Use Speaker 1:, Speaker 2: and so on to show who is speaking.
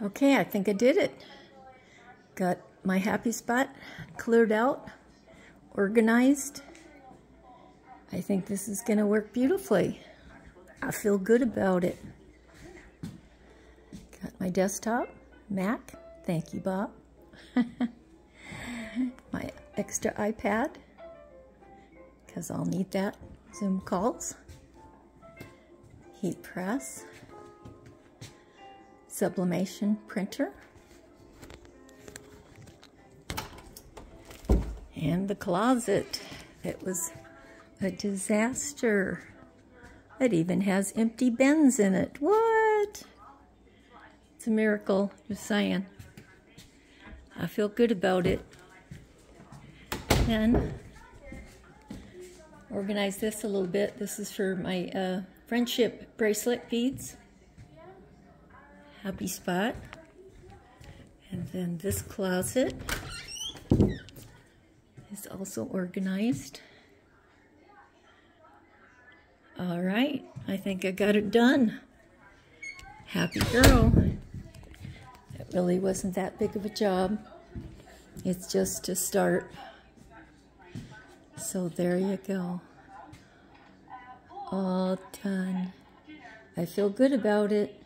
Speaker 1: Okay, I think I did it. Got my happy spot cleared out, organized. I think this is going to work beautifully. I feel good about it. Got my desktop, Mac. Thank you, Bob. my extra iPad, because I'll need that. Zoom calls. Heat press sublimation printer. And the closet. It was a disaster. It even has empty bins in it. What? It's a miracle, just saying. I feel good about it. Then, organize this a little bit. This is for my uh, friendship bracelet beads happy spot. And then this closet is also organized. All right, I think I got it done. Happy girl. It really wasn't that big of a job. It's just to start. So there you go. All done. I feel good about it.